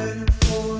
waiting for